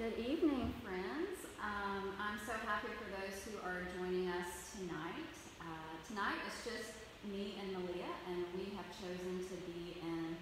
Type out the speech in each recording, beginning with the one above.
Good evening, friends. Um, I'm so happy for those who are joining us tonight. Uh, tonight is just me and Malia, and we have chosen to be in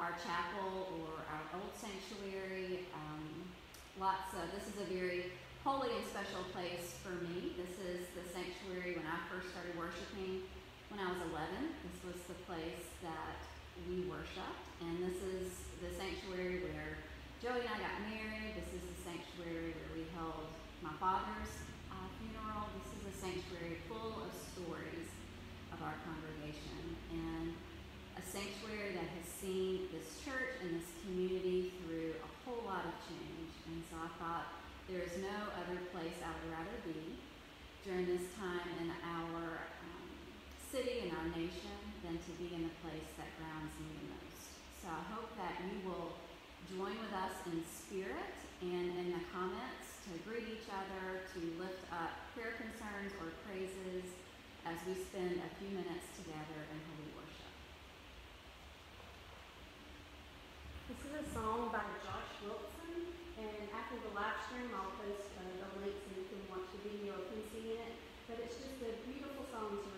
our chapel or our old sanctuary. Um, lots of this is a very holy and special place for me. This is the sanctuary when I first started worshiping when I was 11. This was the place that we worshiped, and this is the sanctuary where Joey and I got married. This is the sanctuary where we held my father's uh, funeral. This is a sanctuary full of stories of our congregation and a sanctuary that has seen this church and this community through a whole lot of change. And so I thought there is no other place I would rather be during this time in our um, city and our nation than to be in the place that grounds me the most. So I hope that you will join with us in spirit and in the comments to greet each other, to lift up prayer concerns or praises as we spend a few minutes together in holy worship. This is a song by Josh Wilson, and after the live stream, I'll post uh, the link so you can watch the video him singing it. But it's just a beautiful song to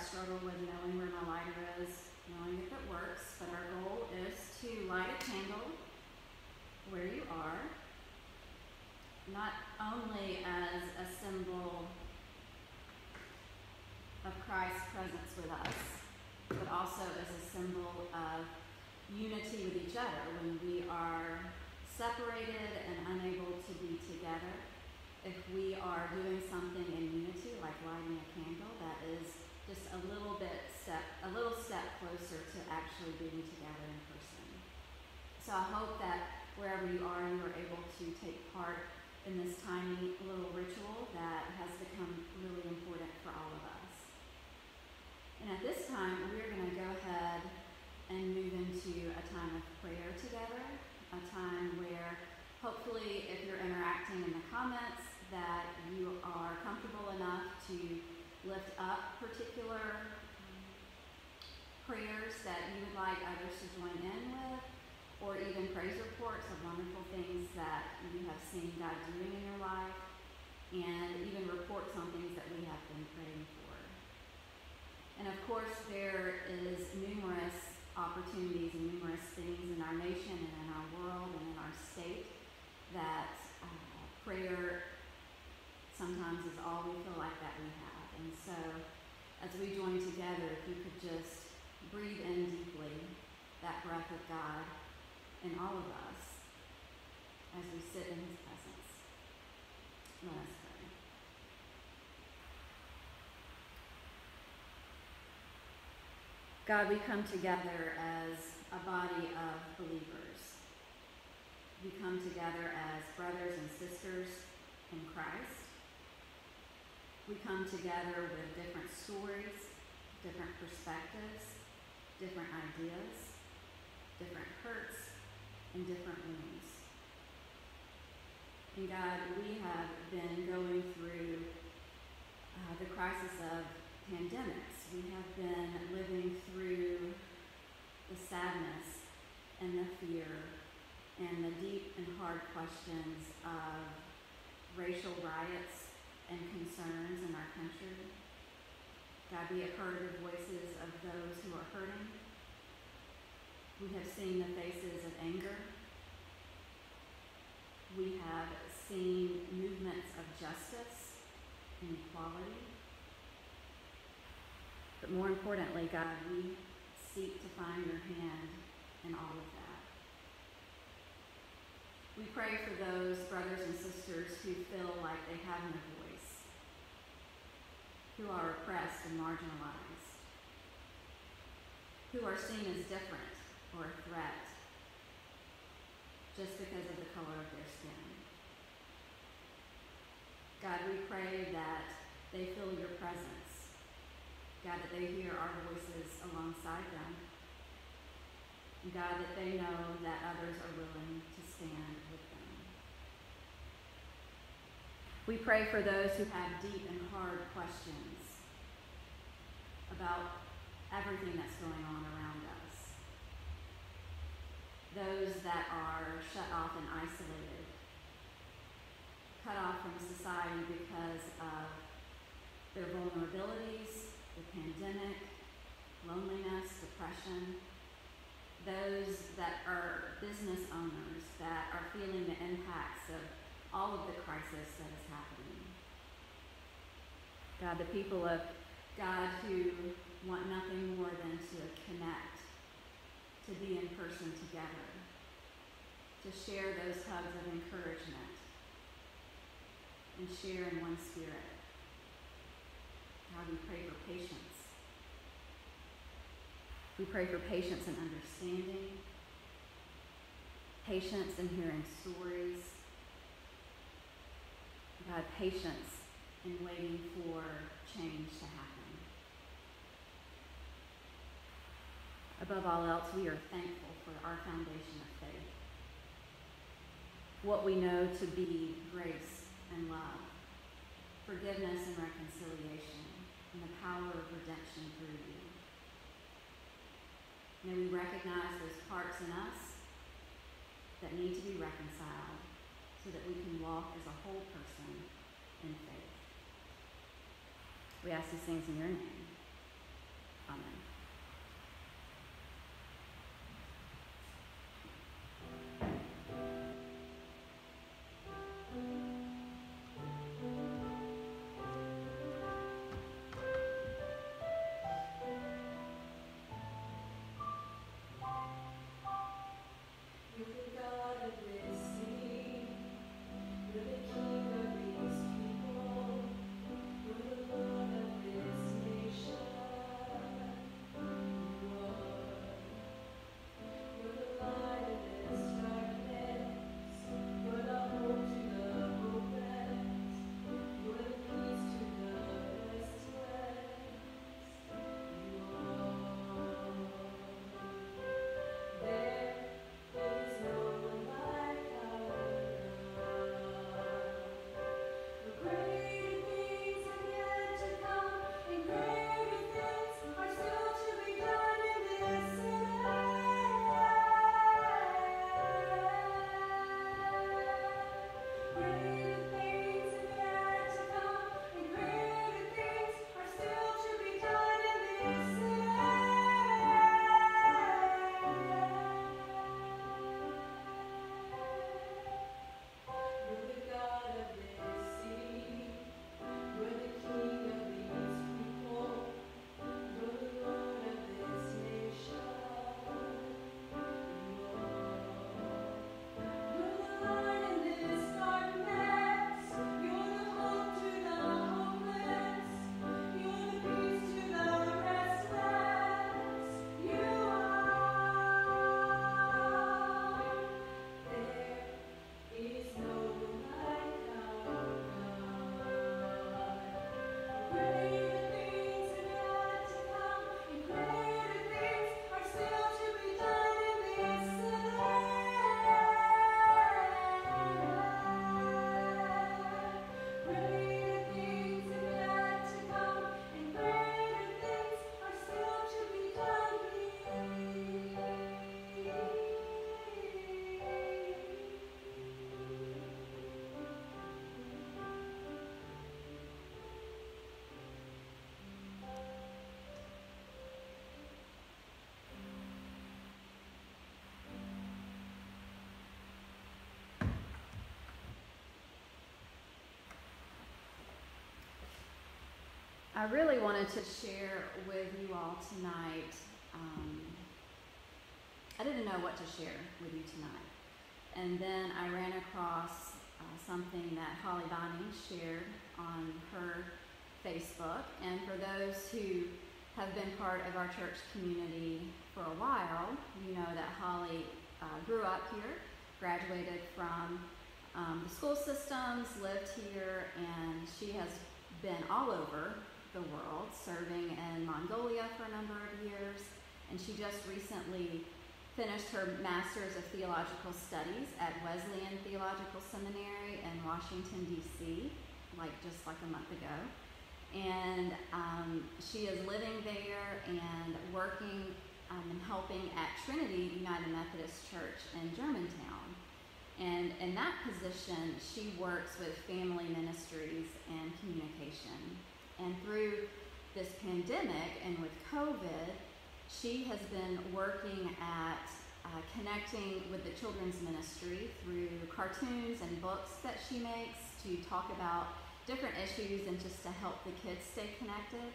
struggle with knowing where my lighter is, knowing if it works, but our goal is to light a candle where you are, not only as a symbol of Christ's presence with us, but also as a symbol of unity with each other when we are separated and unable to be together. If we are doing something in unity, like lighting a candle, that is just a little bit step, a little step closer to actually being together in person. So I hope that wherever you are, you are able to take part in this tiny little ritual that has become really important for all of us. And at this time, we're going to go ahead and move into a time of prayer together, a time where hopefully if you're interacting in the comments that you are comfortable enough to lift up particular prayers that you would like others to join in with, or even praise reports of wonderful things that you have seen God doing in your life, and even reports on things that we have been praying for. And of course, there is numerous opportunities and numerous things in our nation and in our world and in our state that uh, prayer sometimes is all we feel like that we have. And so, as we join together, if you could just breathe in deeply that breath of God in all of us as we sit in His presence. Let us pray. God, we come together as a body of believers. We come together as brothers and sisters in Christ. We come together with different stories, different perspectives, different ideas, different hurts, and different wounds. And God, we have been going through uh, the crisis of pandemics we have been living through the sadness and the fear and the deep and hard questions of racial riots and concerns in our country. God, we have heard the voices of those who are hurting. We have seen the faces of anger. We have seen movements of justice and equality. But more importantly, God, we seek to find your hand in all of that. We pray for those brothers and sisters who feel like they have no voice, who are oppressed and marginalized, who are seen as different or a threat just because of the color of their skin. God, we pray that they feel your presence God, that they hear our voices alongside them. God, that they know that others are willing to stand with them. We pray for those who have deep and hard questions about everything that's going on around us. Those that are shut off and isolated, cut off from society because of their vulnerabilities, the pandemic, loneliness, depression, those that are business owners that are feeling the impacts of all of the crisis that is happening. God, the people of God who want nothing more than to connect, to be in person together, to share those hugs of encouragement, and share in one spirit. God, we pray for patience. We pray for patience and understanding, patience in hearing stories. God, patience in waiting for change to happen. Above all else, we are thankful for our foundation of faith. What we know to be grace and love, forgiveness and reconciliation and the power of redemption through you. May we recognize those parts in us that need to be reconciled so that we can walk as a whole person in faith. We ask these things in your name. Amen. I really wanted to share with you all tonight. Um, I didn't know what to share with you tonight. And then I ran across uh, something that Holli Vining shared on her Facebook. And for those who have been part of our church community for a while, you know that Holli uh, grew up here, graduated from um, the school systems, lived here, and she has been all over the world, serving in Mongolia for a number of years, and she just recently finished her Master's of Theological Studies at Wesleyan Theological Seminary in Washington, D.C., like just like a month ago. And um, she is living there and working um, and helping at Trinity United Methodist Church in Germantown. And in that position, she works with family ministries and communication. And through this pandemic and with COVID, she has been working at uh, connecting with the children's ministry through cartoons and books that she makes to talk about different issues and just to help the kids stay connected.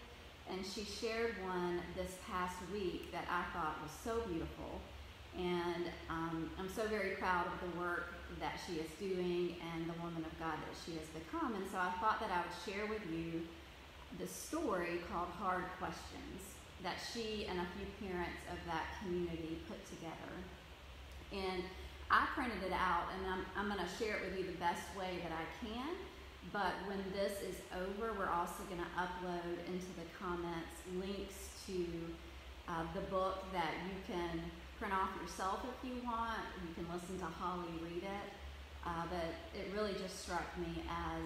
And she shared one this past week that I thought was so beautiful. And um, I'm so very proud of the work that she is doing and the woman of God that she has become. And so I thought that I would share with you the story called Hard Questions that she and a few parents of that community put together. And I printed it out and I'm, I'm going to share it with you the best way that I can. But when this is over, we're also going to upload into the comments links to uh, the book that you can print off yourself if you want. You can listen to Holli read it. Uh, but it really just struck me as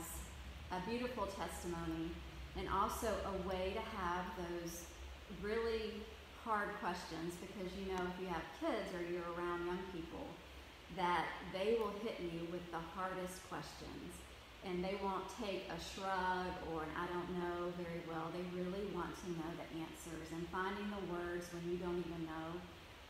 a beautiful testimony and also a way to have those really hard questions because you know if you have kids or you're around young people that they will hit you with the hardest questions and they won't take a shrug or an I don't know very well. They really want to know the answers and finding the words when you don't even know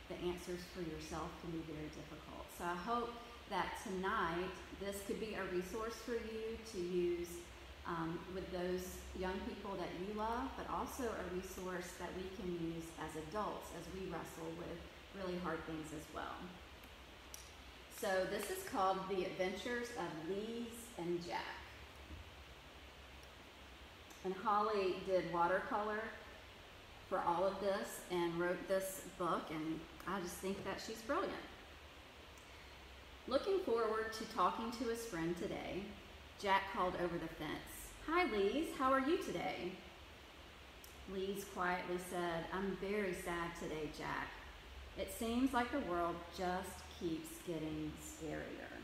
the answers for yourself can be very difficult. So I hope that tonight this could be a resource for you to use um, with those young people that you love, but also a resource that we can use as adults as we wrestle with really hard things as well. So this is called The Adventures of Lise and Jack. And Holli did watercolor for all of this and wrote this book, and I just think that she's brilliant. Looking forward to talking to his friend today, Jack called over the fence. Hi, Lise, how are you today? Lise quietly said, I'm very sad today, Jack. It seems like the world just keeps getting scarier.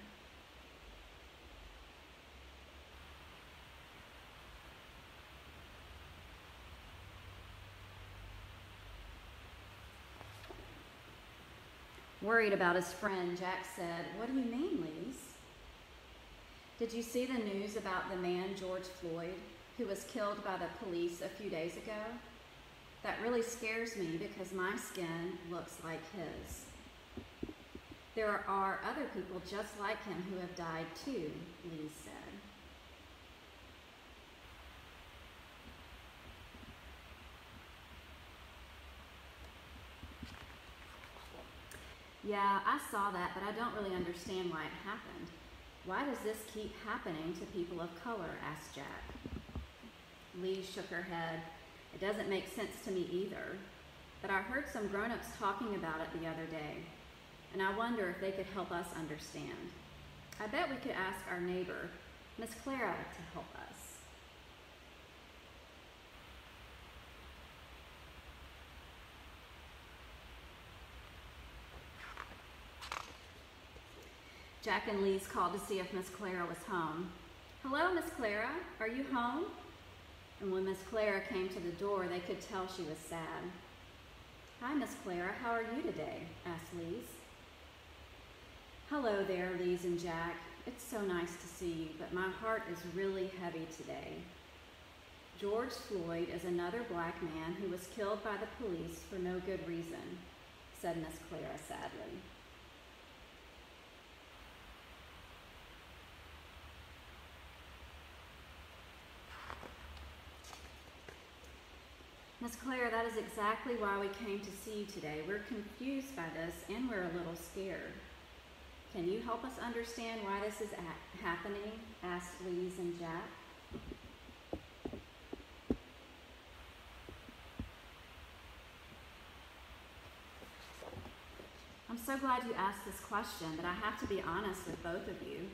Worried about his friend, Jack said, What do you mean, Lise? Did you see the news about the man, George Floyd, who was killed by the police a few days ago? That really scares me because my skin looks like his. There are other people just like him who have died too, Lise said. Yeah, I saw that, but I don't really understand why it happened. Why does this keep happening to people of color? asked Jack. Lise shook her head. It doesn't make sense to me either. But I heard some grown ups talking about it the other day, and I wonder if they could help us understand. I bet we could ask our neighbor, Miss Clara, to help us. Jack and Lise called to see if Miss Clara was home. Hello, Miss Clara, are you home? And when Miss Clara came to the door, they could tell she was sad. Hi, Miss Clara, how are you today? asked Lise. Hello there, Lise and Jack. It's so nice to see you, but my heart is really heavy today. George Floyd is another black man who was killed by the police for no good reason, said Miss Clara sadly. Miss Claire, that is exactly why we came to see you today. We're confused by this and we're a little scared. Can you help us understand why this is happening? asked Lise and Jack. I'm so glad you asked this question, but I have to be honest with both of you.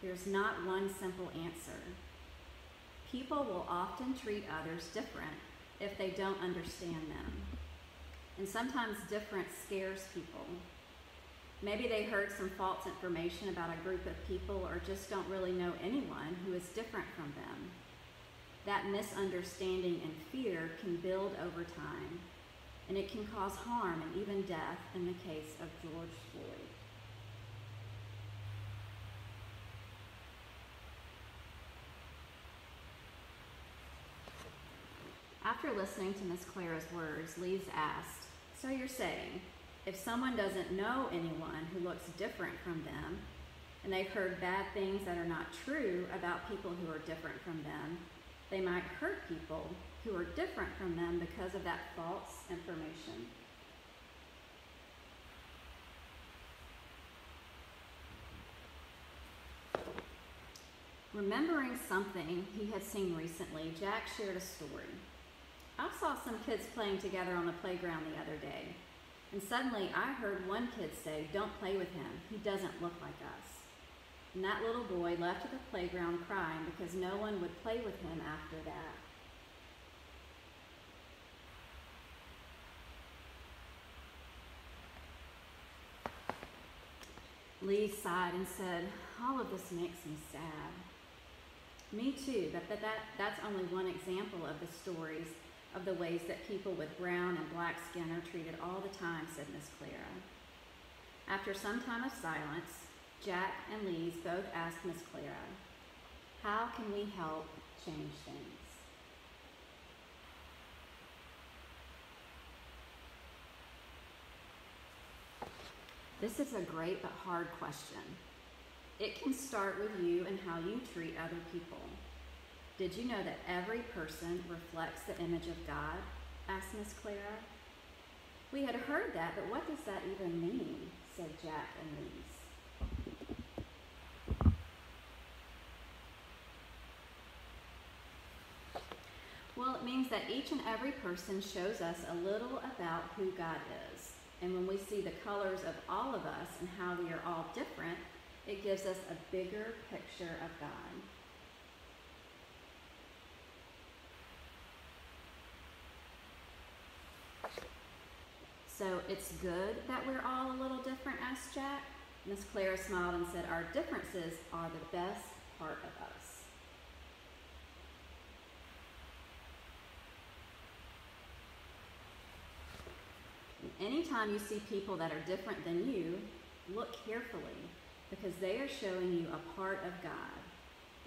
There's not one simple answer. People will often treat others different if they don't understand them. And sometimes difference scares people. Maybe they heard some false information about a group of people or just don't really know anyone who is different from them. That misunderstanding and fear can build over time, and it can cause harm and even death in the case of George Floyd. After listening to Miss Clara's words, Lise asked, So you're saying, if someone doesn't know anyone who looks different from them, and they've heard bad things that are not true about people who are different from them, they might hurt people who are different from them because of that false information. Remembering something he had seen recently, Jack shared a story. I saw some kids playing together on the playground the other day, and suddenly I heard one kid say, Don't play with him. He doesn't look like us. And that little boy left the playground crying because no one would play with him after that. Lise sighed and said, All of this makes me sad. Me too, but, but that, that's only one example of the stories of the ways that people with brown and black skin are treated all the time, said Miss Clara. After some time of silence, Jack and Lise both asked Miss Clara, How can we help change things? This is a great but hard question. It can start with you and how you treat other people. Did you know that every person reflects the image of God? asked Miss Clara. We had heard that, but what does that even mean? said Jack and Lise. Well, it means that each and every person shows us a little about who God is. And when we see the colors of all of us and how we are all different, it gives us a bigger picture of God. So it's good that we're all a little different, asked Jack. Miss Clara smiled and said, Our differences are the best part of us. Anytime you see people that are different than you, look carefully because they are showing you a part of God.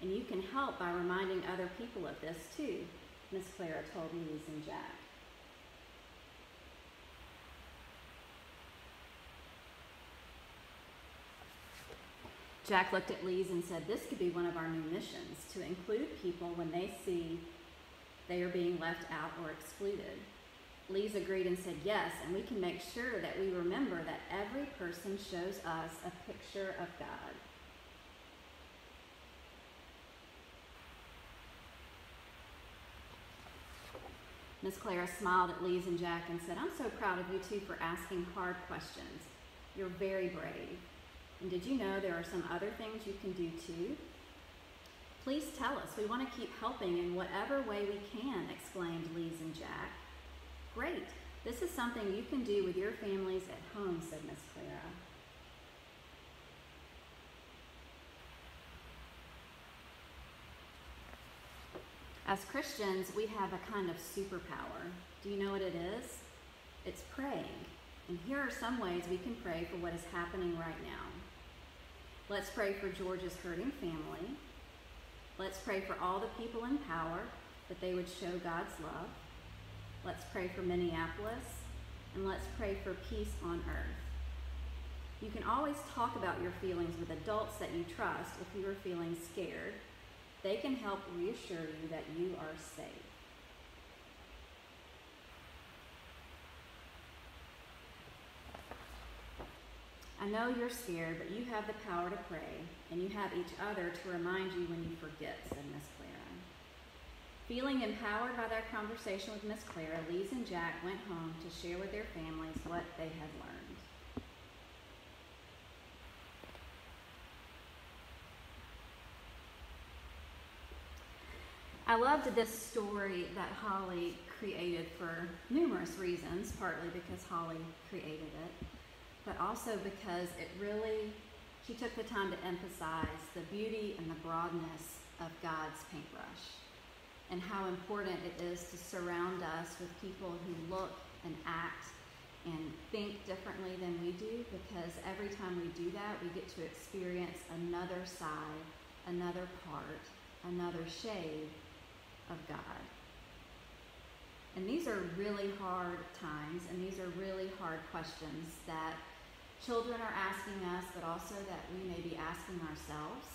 And you can help by reminding other people of this too, Miss Clara told Lise and Jack. Jack looked at Lise and said, This could be one of our new missions to include people when they see they are being left out or excluded. Lise agreed and said, Yes, and we can make sure that we remember that every person shows us a picture of God. Miss Clara smiled at Lise and Jack and said, I'm so proud of you two for asking hard questions. You're very brave. And did you know there are some other things you can do too? Please tell us. We want to keep helping in whatever way we can, exclaimed Lise and Jack. Great. This is something you can do with your families at home, said Miss Clara. As Christians, we have a kind of superpower. Do you know what it is? It's praying. And here are some ways we can pray for what is happening right now. Let's pray for George's hurting family. Let's pray for all the people in power that they would show God's love. Let's pray for Minneapolis. And let's pray for peace on earth. You can always talk about your feelings with adults that you trust if you are feeling scared. They can help reassure you that you are safe. I know you're scared, but you have the power to pray, and you have each other to remind you when you forget, said Miss Clara. Feeling empowered by their conversation with Miss Clara, Lise and Jack went home to share with their families what they had learned. I loved this story that Holli created for numerous reasons, partly because Holli created it but also because it really, she took the time to emphasize the beauty and the broadness of God's paintbrush and how important it is to surround us with people who look and act and think differently than we do because every time we do that, we get to experience another side, another part, another shade of God. And these are really hard times, and these are really hard questions that children are asking us, but also that we may be asking ourselves.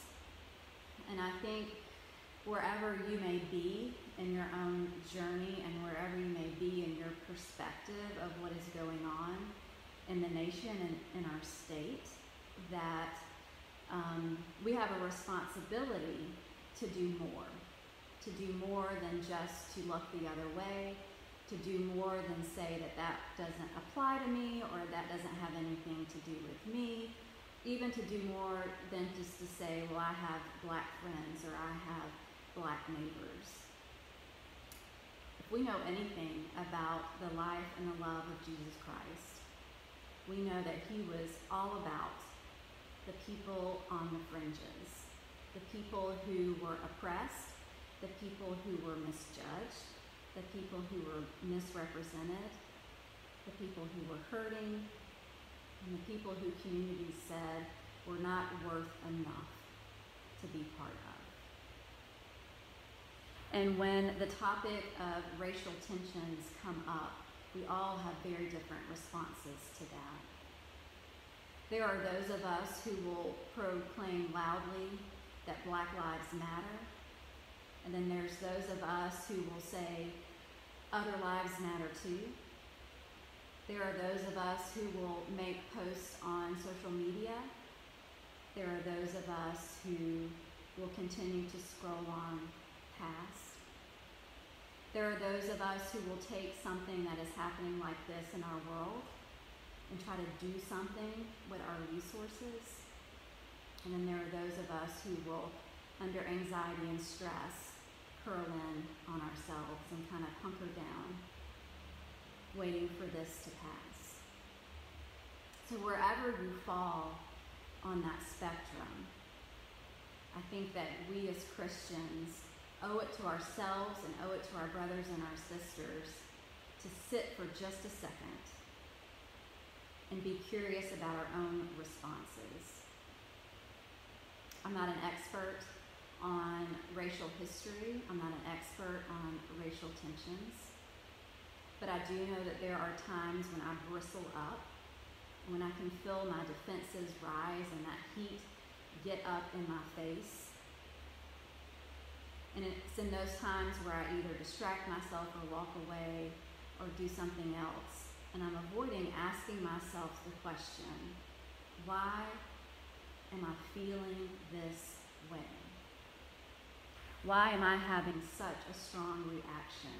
And I think wherever you may be in your own journey and wherever you may be in your perspective of what is going on in the nation and in our state, that um, we have a responsibility to do more, to do more than just to look the other way, to do more than say that that doesn't apply to me or that doesn't have anything to do with me. Even to do more than just to say, well, I have black friends or I have black neighbors. If we know anything about the life and the love of Jesus Christ, we know that he was all about the people on the fringes, the people who were oppressed, the people who were misjudged, the people who were misrepresented, the people who were hurting, and the people who communities said were not worth enough to be part of. And when the topic of racial tensions come up, we all have very different responses to that. There are those of us who will proclaim loudly that Black Lives Matter. And then there's those of us who will say other lives matter too. There are those of us who will make posts on social media. There are those of us who will continue to scroll on past. There are those of us who will take something that is happening like this in our world and try to do something with our resources. And then there are those of us who will, under anxiety and stress, curl in on ourselves and kind of hunker down, waiting for this to pass. So, wherever you fall on that spectrum, I think that we as Christians owe it to ourselves and owe it to our brothers and our sisters to sit for just a second and be curious about our own responses. I'm not an expert on racial history, I'm not an expert on racial tensions, but I do know that there are times when I bristle up, when I can feel my defenses rise and that heat get up in my face. And it's in those times where I either distract myself or walk away or do something else and I'm avoiding asking myself the question why am I feeling this way? Why am I having such a strong reaction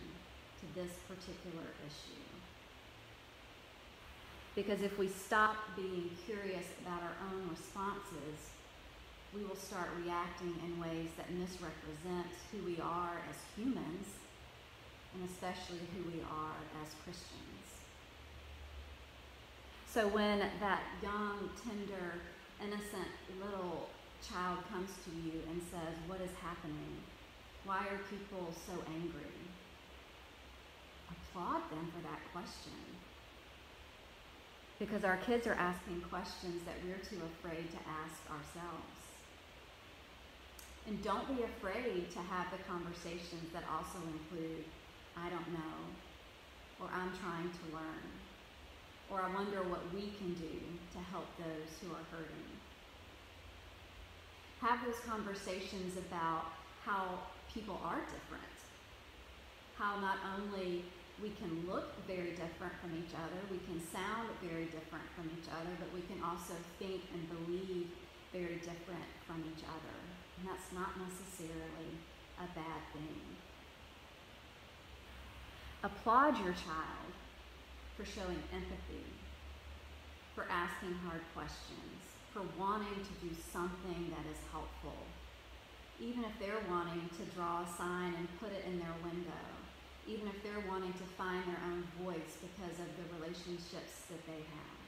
to this particular issue? Because if we stop being curious about our own responses, we will start reacting in ways that misrepresent who we are as humans and especially who we are as Christians. So when that young, tender, innocent little child comes to you and says, What is happening? Why are people so angry? Applaud them for that question. Because our kids are asking questions that we're too afraid to ask ourselves. And don't be afraid to have the conversations that also include, I don't know, or I'm trying to learn or I wonder what we can do to help those who are hurting. Have those conversations about how people are different, how not only we can look very different from each other, we can sound very different from each other, but we can also think and believe very different from each other. And that's not necessarily a bad thing. Applaud your child for showing empathy, for asking hard questions, for wanting to do something that is helpful, even if they're wanting to draw a sign and put it in their window, even if they're wanting to find their own voice because of the relationships that they have.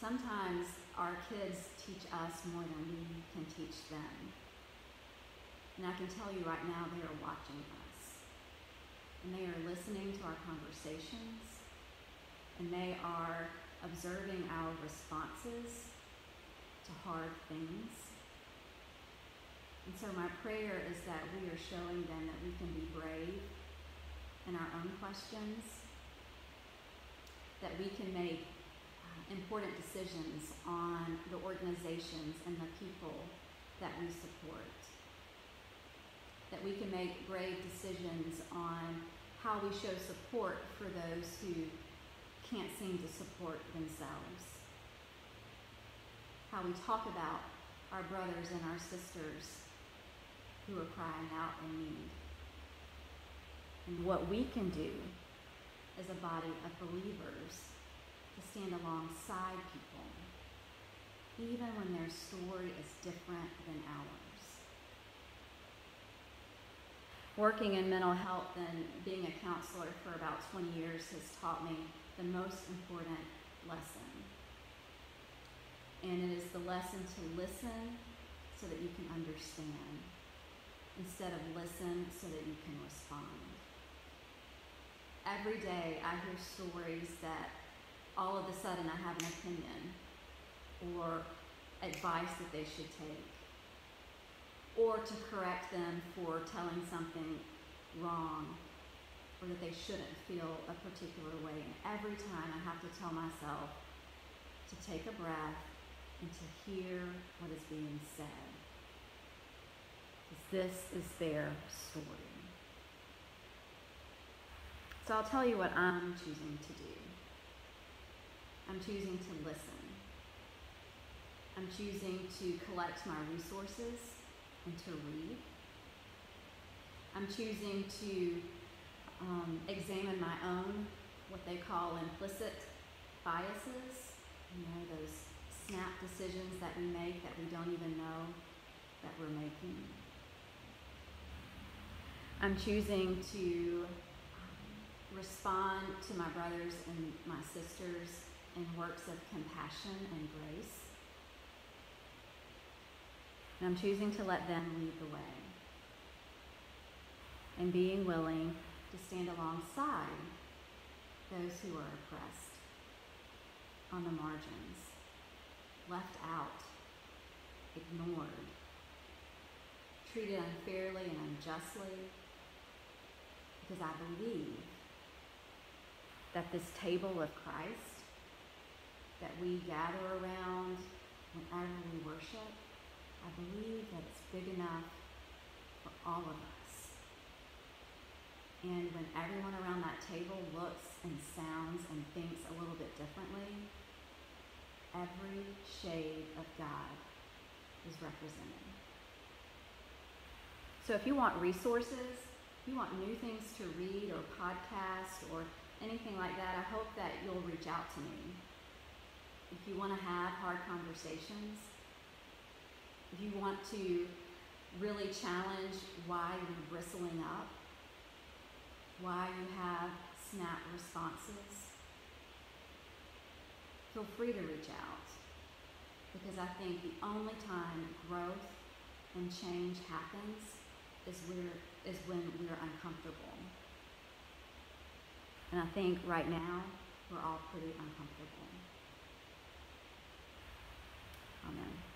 Sometimes our kids teach us more than we can teach them. And I can tell you right now, they are watching us and they are listening to our conversations, and they are observing our responses to hard things. And so, my prayer is that we are showing them that we can be brave in our own questions, that we can make uh, important decisions on the organizations and the people that we support that we can make brave decisions on how we show support for those who can't seem to support themselves. How we talk about our brothers and our sisters who are crying out in need. And what we can do as a body of believers to stand alongside people, even when their story is different than ours. working in mental health and being a counselor for about 20 years has taught me the most important lesson. And it is the lesson to listen so that you can understand instead of listen so that you can respond. Every day I hear stories that all of a sudden I have an opinion or advice that they should take or to correct them for telling something wrong or that they shouldn't feel a particular way. And every time I have to tell myself, to take a breath and to hear what is being said. This is their story. So I'll tell you what I'm choosing to do. I'm choosing to listen. I'm choosing to collect my resources and to read. I'm choosing to um, examine my own, what they call implicit biases, you know, those snap decisions that we make that we don't even know that we're making. I'm choosing to um, respond to my brothers and my sisters in works of compassion and grace. And I'm choosing to let them lead the way. And being willing to stand alongside those who are oppressed, on the margins, left out, ignored, treated unfairly and unjustly, because I believe that this table of Christ that we gather around whenever we worship, I believe that it's big enough for all of us. And when everyone around that table looks and sounds and thinks a little bit differently, every shade of God is represented. So if you want resources, if you want new things to read or podcast or anything like that, I hope that you'll reach out to me. If you want to have hard conversations, if you want to really challenge why you're bristling up, why you have snap responses, feel free to reach out. Because I think the only time growth and change happens is, when we're uncomfortable. And I think right now we're all pretty uncomfortable. Amen.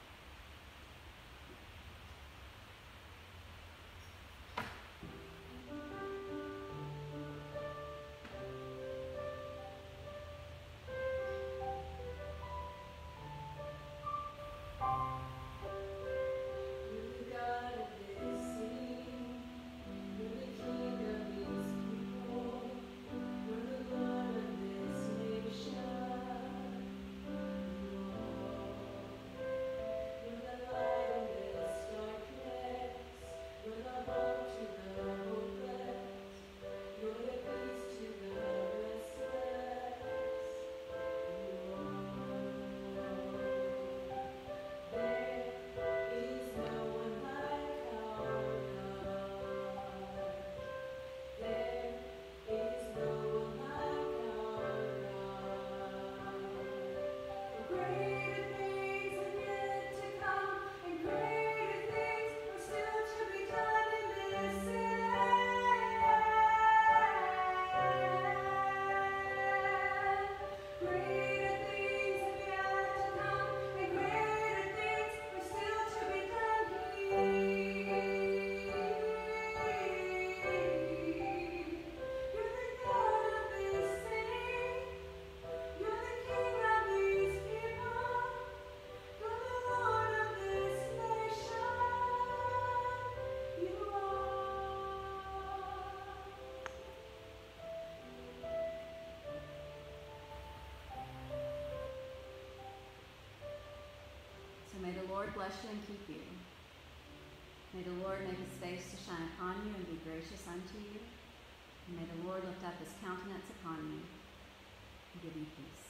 Bless you and keep you. May the Lord make his face to shine upon you and be gracious unto you. And may the Lord lift up his countenance upon you and give you peace.